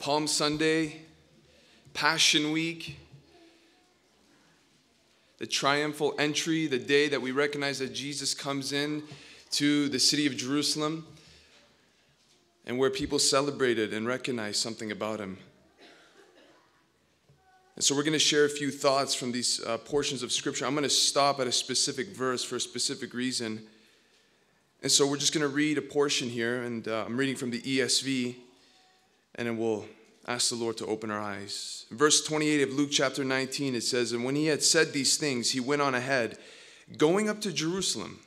Palm Sunday, Passion Week, the triumphal entry, the day that we recognize that Jesus comes in to the city of Jerusalem, and where people celebrated and recognized something about him. And so we're going to share a few thoughts from these uh, portions of Scripture. I'm going to stop at a specific verse for a specific reason. And so we're just going to read a portion here, and uh, I'm reading from the ESV, and then we'll ask the Lord to open our eyes. verse 28 of Luke chapter 19, it says, And when he had said these things, he went on ahead, going up to Jerusalem.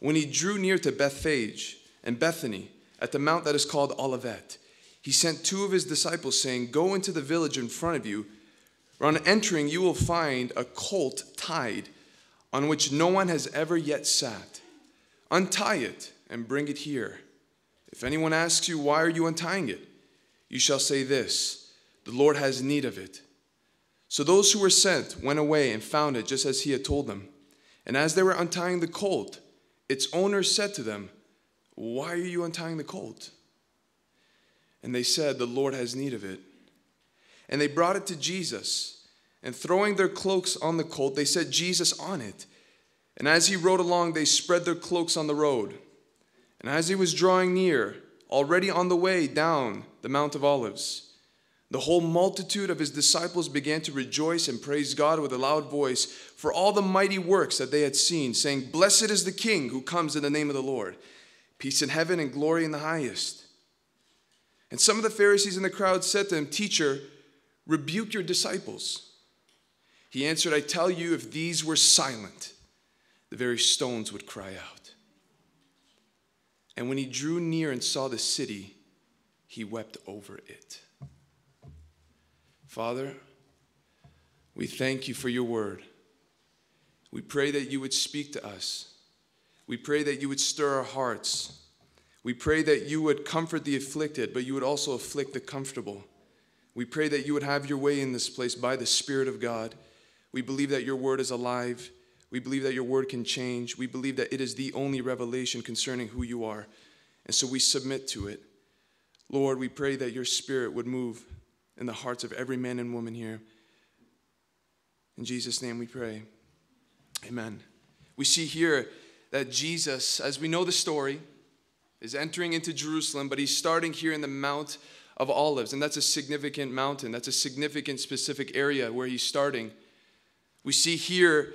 When he drew near to Bethphage and Bethany, at the mount that is called Olivet, he sent two of his disciples, saying, Go into the village in front of you. On entering, you will find a colt tied, on which no one has ever yet sat. Untie it and bring it here. If anyone asks you, Why are you untying it? You shall say this The Lord has need of it. So those who were sent went away and found it just as he had told them. And as they were untying the colt, its owner said to them, Why are you untying the colt? And they said, The Lord has need of it. And they brought it to Jesus. And throwing their cloaks on the colt, they set Jesus on it. And as he rode along, they spread their cloaks on the road. And as he was drawing near, already on the way down the Mount of Olives, the whole multitude of his disciples began to rejoice and praise God with a loud voice for all the mighty works that they had seen, saying, Blessed is the King who comes in the name of the Lord. Peace in heaven and glory in the highest. And some of the Pharisees in the crowd said to him, Teacher, rebuke your disciples. He answered, I tell you, if these were silent, the very stones would cry out. And when he drew near and saw the city, he wept over it. Father, we thank you for your word. We pray that you would speak to us. We pray that you would stir our hearts. We pray that you would comfort the afflicted, but you would also afflict the comfortable. We pray that you would have your way in this place by the Spirit of God. We believe that your word is alive we believe that your word can change. We believe that it is the only revelation concerning who you are. And so we submit to it. Lord, we pray that your spirit would move in the hearts of every man and woman here. In Jesus' name we pray. Amen. We see here that Jesus, as we know the story, is entering into Jerusalem, but he's starting here in the Mount of Olives. And that's a significant mountain, that's a significant specific area where he's starting. We see here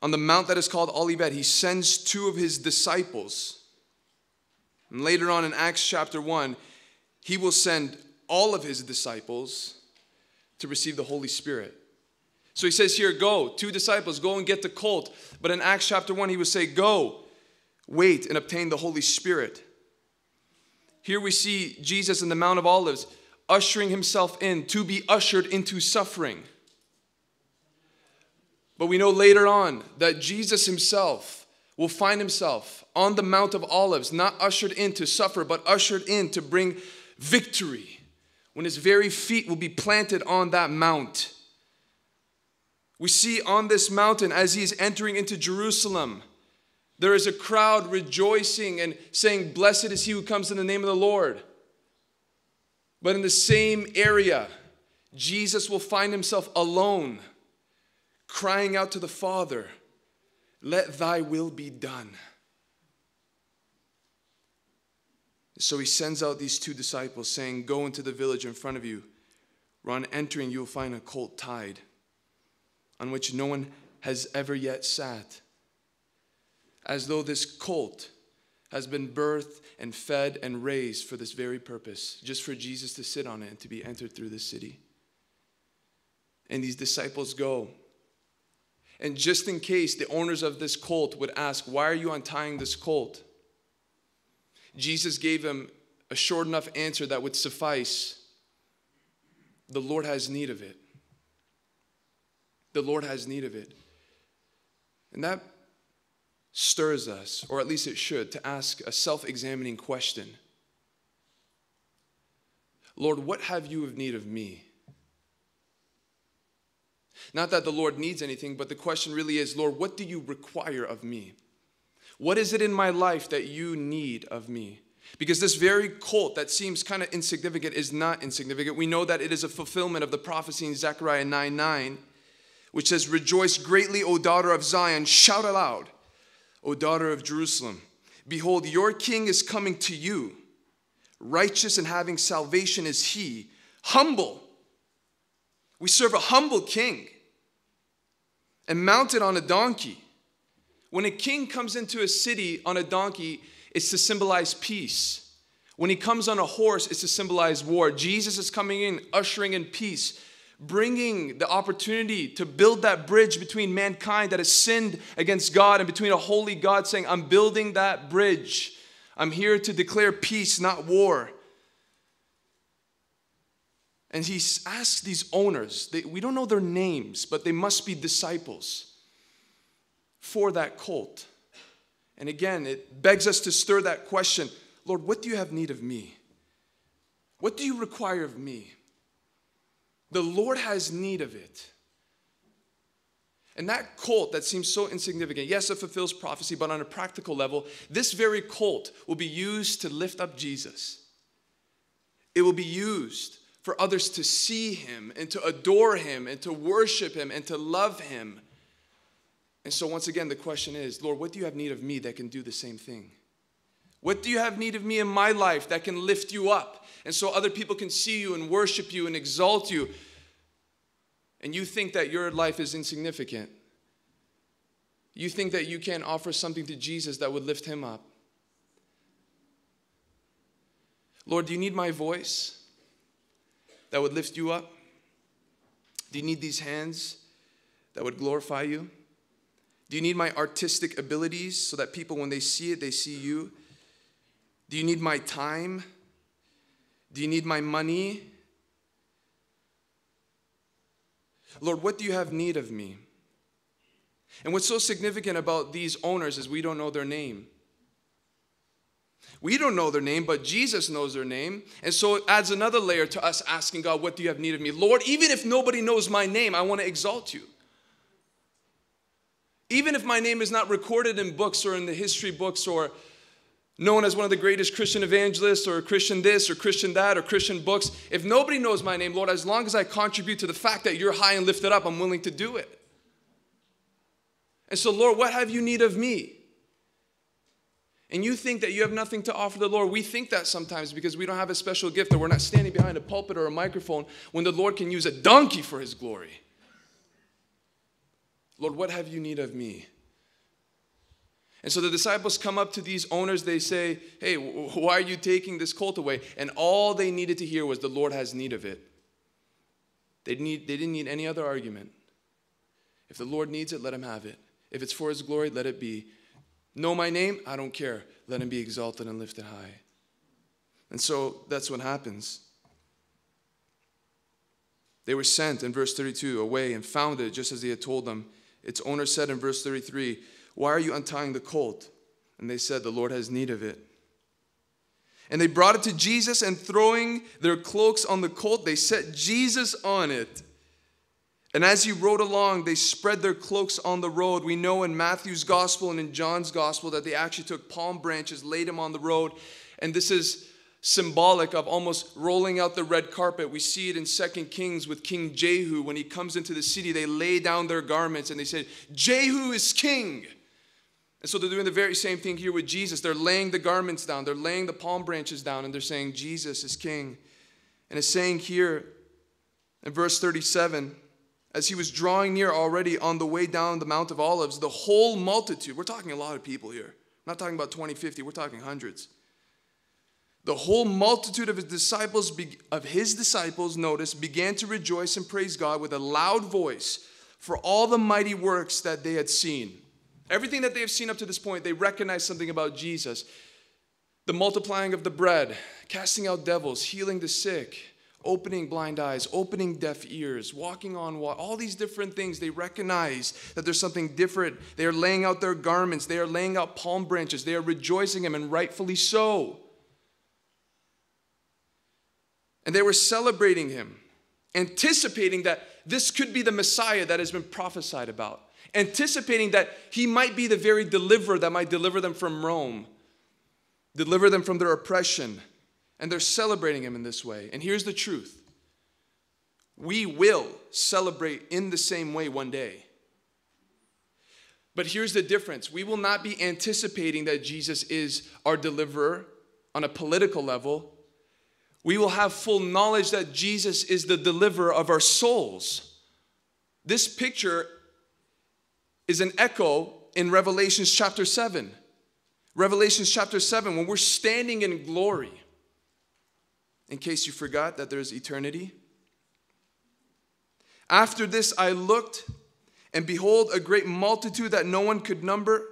on the mount that is called Olivet, he sends two of his disciples. And later on in Acts chapter 1, he will send all of his disciples to receive the Holy Spirit. So he says here, go, two disciples, go and get the colt. But in Acts chapter 1, he would say, go, wait, and obtain the Holy Spirit. Here we see Jesus in the Mount of Olives ushering himself in to be ushered into suffering. But we know later on that Jesus himself will find himself on the Mount of Olives, not ushered in to suffer, but ushered in to bring victory when his very feet will be planted on that mount. We see on this mountain as he is entering into Jerusalem, there is a crowd rejoicing and saying, Blessed is he who comes in the name of the Lord. But in the same area, Jesus will find himself alone crying out to the Father, Let thy will be done. So he sends out these two disciples, saying, Go into the village in front of you. On entering, you will find a colt tied, on which no one has ever yet sat. As though this colt has been birthed and fed and raised for this very purpose, just for Jesus to sit on it and to be entered through the city. And these disciples go and just in case the owners of this colt would ask, Why are you untying this colt? Jesus gave him a short enough answer that would suffice. The Lord has need of it. The Lord has need of it. And that stirs us, or at least it should, to ask a self examining question Lord, what have you of need of me? Not that the Lord needs anything, but the question really is Lord, what do you require of me? What is it in my life that you need of me? Because this very colt that seems kind of insignificant is not insignificant. We know that it is a fulfillment of the prophecy in Zechariah 9 9, which says, Rejoice greatly, O daughter of Zion, shout aloud, O daughter of Jerusalem. Behold, your king is coming to you. Righteous and having salvation is he, humble. We serve a humble king and mounted on a donkey. When a king comes into a city on a donkey, it's to symbolize peace. When he comes on a horse, it's to symbolize war. Jesus is coming in, ushering in peace, bringing the opportunity to build that bridge between mankind that has sinned against God and between a holy God, saying, I'm building that bridge. I'm here to declare peace, not war. And he asks these owners, they, we don't know their names, but they must be disciples for that cult. And again, it begs us to stir that question Lord, what do you have need of me? What do you require of me? The Lord has need of it. And that colt that seems so insignificant, yes, it fulfills prophecy, but on a practical level, this very colt will be used to lift up Jesus. It will be used for others to see him and to adore him and to worship him and to love him. And so, once again, the question is Lord, what do you have need of me that can do the same thing? What do you have need of me in my life that can lift you up? And so other people can see you and worship you and exalt you. And you think that your life is insignificant. You think that you can't offer something to Jesus that would lift him up. Lord, do you need my voice that would lift you up? Do you need these hands that would glorify you? Do you need my artistic abilities so that people, when they see it, they see you? Do you need my time? Do you need my money? Lord, what do you have need of me? And what's so significant about these owners is we don't know their name. We don't know their name, but Jesus knows their name. And so it adds another layer to us asking God, What do you have need of me? Lord, even if nobody knows my name, I want to exalt you. Even if my name is not recorded in books or in the history books or known as one of the greatest Christian evangelists or Christian this or Christian that or Christian books, if nobody knows my name, Lord, as long as I contribute to the fact that you're high and lifted up, I'm willing to do it. And so, Lord, what have you need of me? And you think that you have nothing to offer the Lord. We think that sometimes because we don't have a special gift, or we're not standing behind a pulpit or a microphone when the Lord can use a donkey for his glory. Lord, what have you need of me? And so the disciples come up to these owners. They say, Hey, why are you taking this colt away? And all they needed to hear was, The Lord has need of it. They, need, they didn't need any other argument. If the Lord needs it, let him have it. If it's for his glory, let it be. Know my name? I don't care. Let him be exalted and lifted high. And so that's what happens. They were sent in verse 32 away and found it just as he had told them. Its owner said in verse 33, Why are you untying the colt? And they said, The Lord has need of it. And they brought it to Jesus, and throwing their cloaks on the colt, they set Jesus on it. And as he rode along, they spread their cloaks on the road. We know in Matthew's gospel and in John's gospel that they actually took palm branches, laid them on the road. And this is symbolic of almost rolling out the red carpet. We see it in Second Kings with King Jehu. When he comes into the city, they lay down their garments and they said, Jehu is king. And so they're doing the very same thing here with Jesus. They're laying the garments down, they're laying the palm branches down, and they're saying, Jesus is king. And it's saying here in verse 37 as he was drawing near already on the way down the Mount of Olives, the whole multitude, we're talking a lot of people here. I'm not talking about 20, 50, we're talking hundreds the whole multitude of his disciples, of his disciples, notice, began to rejoice and praise God with a loud voice for all the mighty works that they had seen. Everything that they have seen up to this point, they recognize something about Jesus. The multiplying of the bread, casting out devils, healing the sick, opening blind eyes, opening deaf ears, walking on water, all these different things. They recognize that there's something different. They are laying out their garments, they are laying out palm branches, they are rejoicing Him, and rightfully so. And they were celebrating him, anticipating that this could be the Messiah that has been prophesied about, anticipating that he might be the very deliverer that might deliver them from Rome. deliver them from their oppression, and they're celebrating him in this way. And here's the truth we will celebrate in the same way one day. But here's the difference we will not be anticipating that Jesus is our deliverer on a political level. We will have full knowledge that Jesus is the deliverer of our souls. This picture is an echo in Revelations chapter 7. Revelations chapter 7, when we're standing in glory, in case you forgot that there's eternity. After this, I looked, and behold, a great multitude that no one could number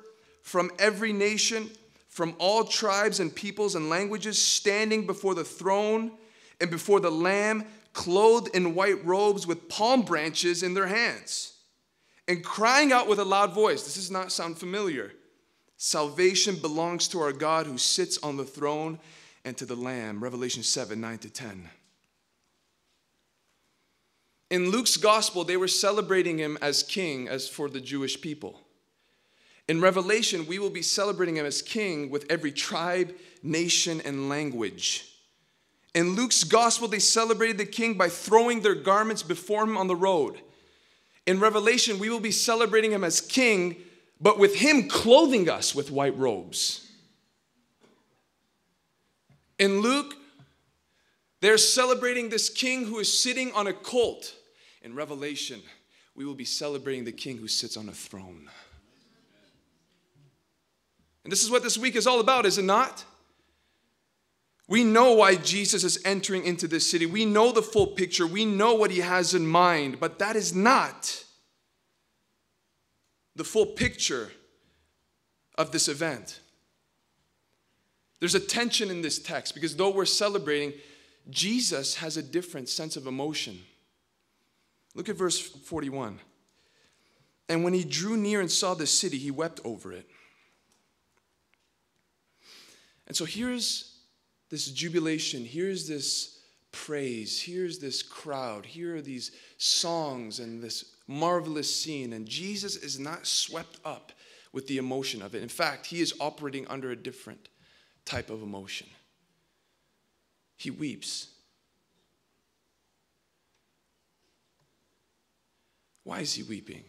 from every nation, from all tribes and peoples and languages, standing before the throne and before the Lamb, clothed in white robes with palm branches in their hands, and crying out with a loud voice. This does not sound familiar. Salvation belongs to our God who sits on the throne and to the Lamb. Revelation 7 9 to 10. In Luke's gospel, they were celebrating him as king, as for the Jewish people. In Revelation, we will be celebrating him as king with every tribe, nation, and language. In Luke's gospel, they celebrated the king by throwing their garments before him on the road. In Revelation, we will be celebrating him as king but with him clothing us with white robes. In Luke, they're celebrating this king who is sitting on a colt. In Revelation, we will be celebrating the king who sits on a throne. And this is what this week is all about, is it not? We know why Jesus is entering into this city. We know the full picture. We know what he has in mind, but that is not the full picture of this event. There's a tension in this text because though we're celebrating, Jesus has a different sense of emotion. Look at verse 41. And when he drew near and saw the city, he wept over it. And so here's this jubilation, here's this praise, here's this crowd, here are these songs and this marvelous scene, and Jesus is not swept up with the emotion of it. In fact, he is operating under a different type of emotion. He weeps. Why is he weeping?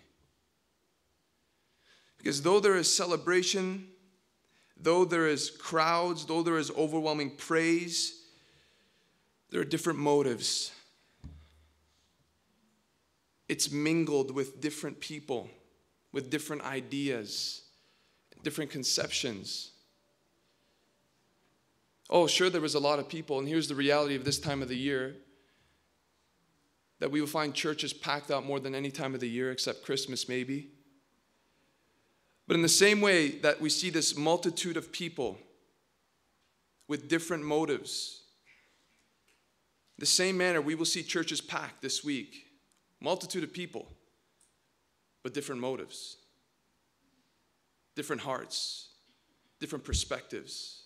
Because though there is celebration, though there is crowds, though there is overwhelming praise, there are different motives it's mingled with different people, with different ideas, different conceptions. Oh, sure, there was a lot of people, and here's the reality of this time of the year that we will find churches packed out more than any time of the year except Christmas, maybe. But in the same way that we see this multitude of people with different motives, the same manner we will see churches packed this week Multitude of people, but different motives, different hearts, different perspectives.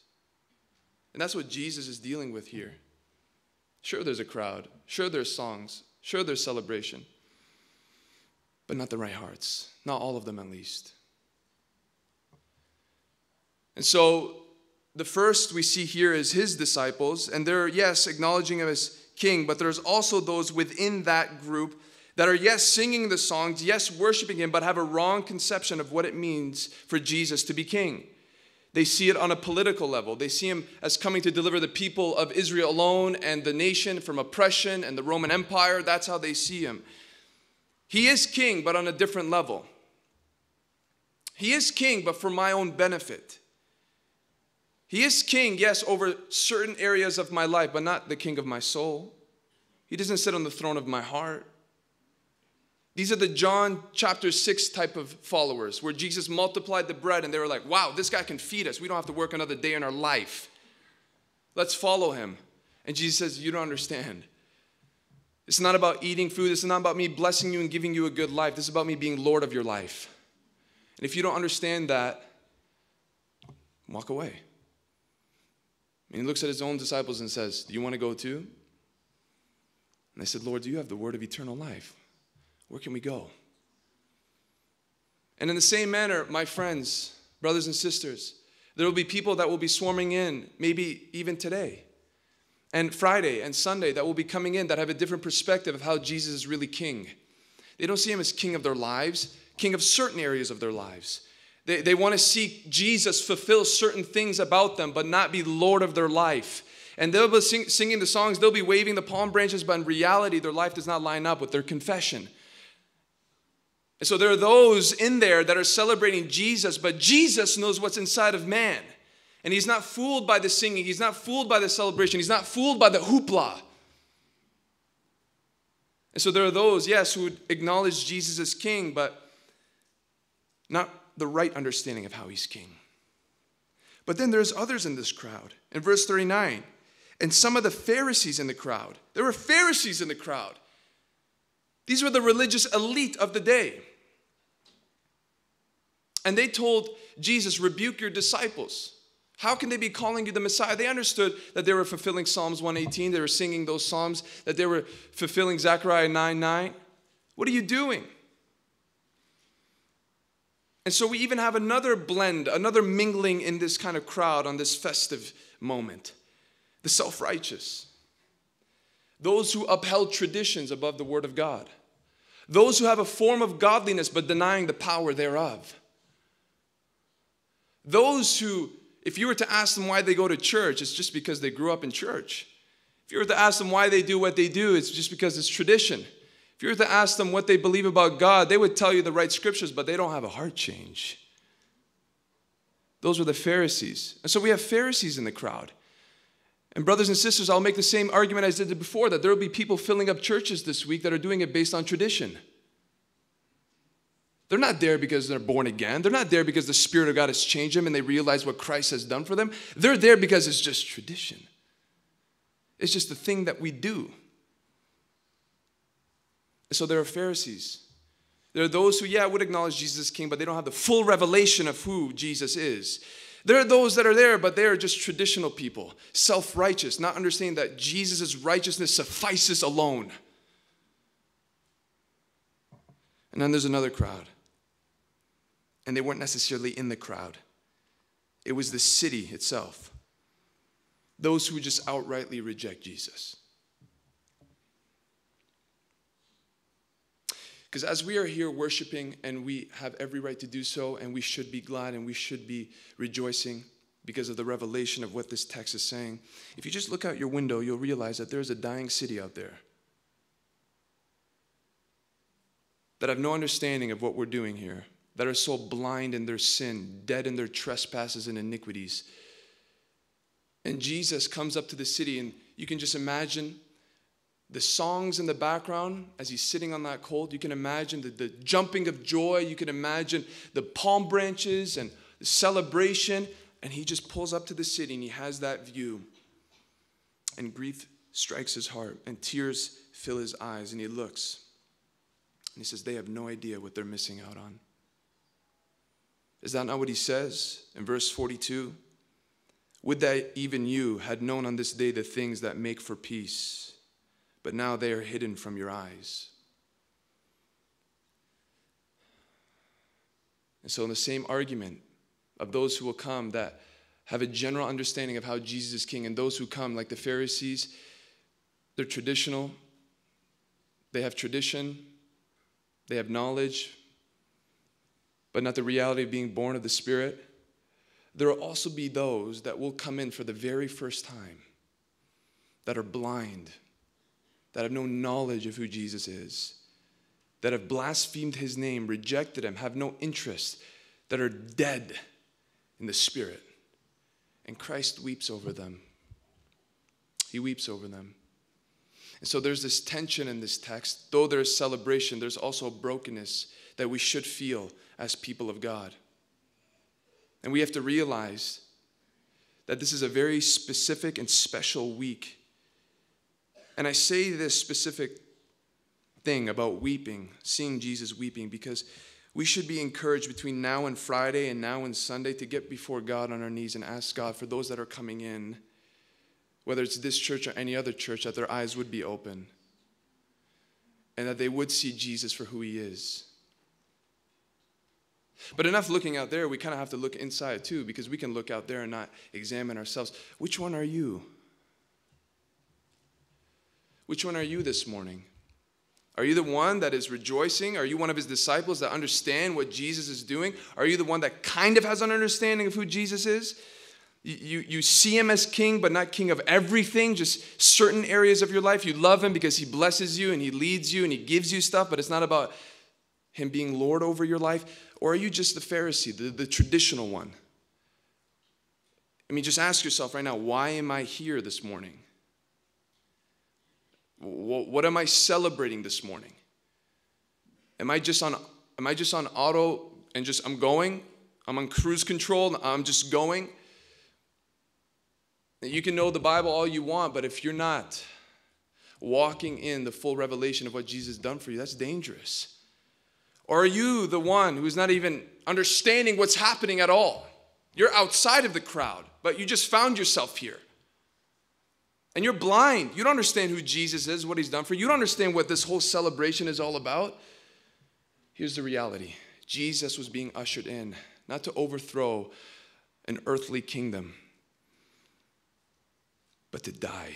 And that's what Jesus is dealing with here. Sure, there's a crowd. Sure, there's songs. Sure, there's celebration. But not the right hearts. Not all of them, at least. And so, the first we see here is his disciples, and they're, yes, acknowledging him as king, but there's also those within that group that are, yes, singing the songs, yes, worshiping Him, but have a wrong conception of what it means for Jesus to be king. They see it on a political level. They see Him as coming to deliver the people of Israel alone and the nation from oppression and the Roman Empire. That's how they see Him. He is king, but on a different level. He is king, but for my own benefit. He is king, yes, over certain areas of my life, but not the king of my soul. He doesn't sit on the throne of my heart. These are the John chapter 6 type of followers where Jesus multiplied the bread and they were like, wow, this guy can feed us. We don't have to work another day in our life. Let's follow him. And Jesus says, You don't understand. It's not about eating food. Is not about me blessing you and giving you a good life. This is about me being Lord of your life. And if you don't understand that, walk away. And he looks at his own disciples and says, Do you want to go too? And they said, Lord, do you have the word of eternal life? Where can we go? And in the same manner, my friends, brothers and sisters, There will be people that will be swarming in, maybe even today, and Friday and Sunday that will be coming in that have a different perspective of how Jesus is really king. They don't see him as king of their lives, king of certain areas of their lives. They, they want to see Jesus fulfill certain things about them, but not be Lord of their life. And they'll be sing, singing the songs, they'll be waving the palm branches, but in reality, their life does not line up with their confession. And so there are those in there that are celebrating Jesus, but Jesus knows what's inside of man. And he's not fooled by the singing, he's not fooled by the celebration, he's not fooled by the hoopla. And so there are those, yes, who would acknowledge Jesus as king, but not the right understanding of how he's king. But then there's others in this crowd. In verse 39, and some of the Pharisees in the crowd. There were Pharisees in the crowd. These were the religious elite of the day. And they told Jesus, Rebuke your disciples. How can they be calling you the Messiah? They understood that they were fulfilling Psalms 118. They were singing those Psalms, that they were fulfilling Zechariah 9 9. What are you doing? And so we even have another blend, another mingling in this kind of crowd on this festive moment the self righteous, those who upheld traditions above the Word of God, those who have a form of godliness but denying the power thereof, those who, if you were to ask them why they go to church, it's just because they grew up in church. If you were to ask them why they do what they do, it's just because it's tradition. If you were to ask them what they believe about God, they would tell you the right scriptures, but they don't have a heart change. Those were the Pharisees. And so we have Pharisees in the crowd. And, brothers and sisters, I'll make the same argument as I did before that there will be people filling up churches this week that are doing it based on tradition. They're not there because they're born again. They're not there because the Spirit of God has changed them and they realize what Christ has done for them. They're there because it's just tradition. It's just the thing that we do. So there are Pharisees. There are those who, yeah, would acknowledge Jesus as king, but they don't have the full revelation of who Jesus is. There are those that are there, but they are just traditional people, self righteous, not understanding that Jesus' righteousness suffices alone. And then there's another crowd. And they weren't necessarily in the crowd, it was the city itself. Those who just outrightly reject Jesus. Because as we are here worshiping, and we have every right to do so, and we should be glad and we should be rejoicing because of the revelation of what this text is saying, if you just look out your window, you'll realize that there's a dying city out there that have no understanding of what we're doing here, that are so blind in their sin, dead in their trespasses and iniquities. And Jesus comes up to the city, and you can just imagine the songs in the background as he's sitting on that colt. You can imagine the, the jumping of joy. You can imagine the palm branches and the celebration. And he just pulls up to the city and he has that view. And grief strikes his heart and tears fill his eyes. And he looks and he says, They have no idea what they're missing out on. Is that not what he says in verse 42? Would that even you had known on this day the things that make for peace but now they are hidden from your eyes. And so, in the same argument of those who will come that have a general understanding of how Jesus is king, and those who come, like the Pharisees, they're traditional, they have tradition, they have knowledge, but not the reality of being born of the Spirit. There will also be those that will come in for the very first time that are blind that have no knowledge of who Jesus is, that have blasphemed his name, rejected him, have no interest, that are dead in the spirit. And Christ weeps over them. He weeps over them. And so there's this tension in this text. Though there's celebration, there's also brokenness that we should feel as people of God. And we have to realize that this is a very specific and special week and I say this specific thing about weeping, seeing Jesus weeping, because we should be encouraged between now and Friday and now and Sunday to get before God on our knees and ask God for those that are coming in, whether it's this church or any other church, that their eyes would be open and that they would see Jesus for who he is. But enough looking out there, we kind of have to look inside too, because we can look out there and not examine ourselves. Which one are you? Which one are you this morning? Are you the one that is rejoicing? Are you one of his disciples that understand what Jesus is doing? Are you the one that kind of has an understanding of who Jesus is? You, you see him as king, but not king of everything, just certain areas of your life. You love him because he blesses you and he leads you and he gives you stuff, but it's not about him being Lord over your life. Or are you just the Pharisee, the, the traditional one? I mean, just ask yourself right now why am I here this morning? What am I celebrating this morning? Am I just on am I just on auto and just I'm going? I'm on cruise control, I'm just going. You can know the Bible all you want, but if you're not walking in the full revelation of what Jesus has done for you, that's dangerous. Or are you the one who's not even understanding what's happening at all? You're outside of the crowd, but you just found yourself here. And you're blind. You don't understand who Jesus is, what he's done for you. You don't understand what this whole celebration is all about. Here's the reality Jesus was being ushered in, not to overthrow an earthly kingdom, but to die.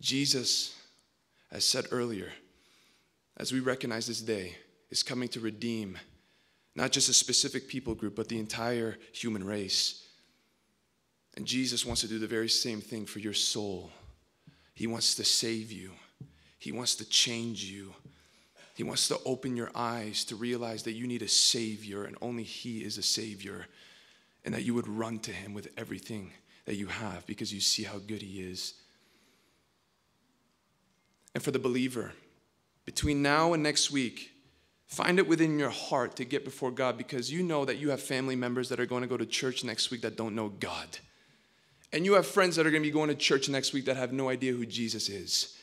Jesus, as said earlier, as we recognize this day, is coming to redeem not just a specific people group, but the entire human race. And Jesus wants to do the very same thing for your soul. He wants to save you, He wants to change you. He wants to open your eyes to realize that you need a Savior and only He is a Savior, and that you would run to Him with everything that you have because you see how good He is. And for the believer, between now and next week, find it within your heart to get before God because you know that you have family members that are going to go to church next week that don't know God. And you have friends that are going to be going to church next week that have no idea who Jesus is.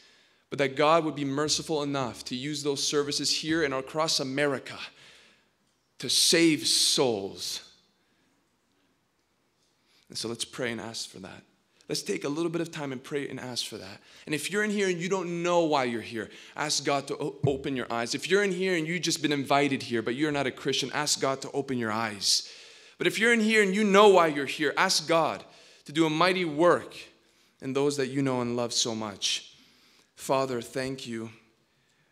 But that God would be merciful enough to use those services here and across America to save souls. And so let's pray and ask for that. Let's take a little bit of time and pray and ask for that. And if you're in here and you don't know why you're here, ask God to open your eyes. If you're in here and you've just been invited here, but you're not a Christian, ask God to open your eyes. But if you're in here and you know why you're here, ask God to do a mighty work in those that you know and love so much. Father, thank you.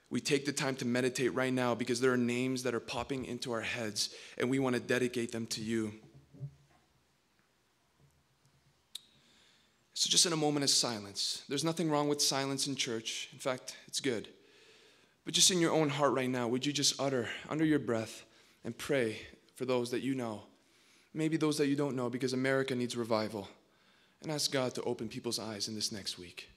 We take the time to meditate right now because there are names that are popping into our heads and we want to dedicate them to you. So, just in a moment of silence, there's nothing wrong with silence in church. In fact, it's good. But just in your own heart right now, would you just utter under your breath and pray for those that you know? Maybe those that you don't know because America needs revival and ask God to open people's eyes in this next week.